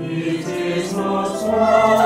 It is not wrong.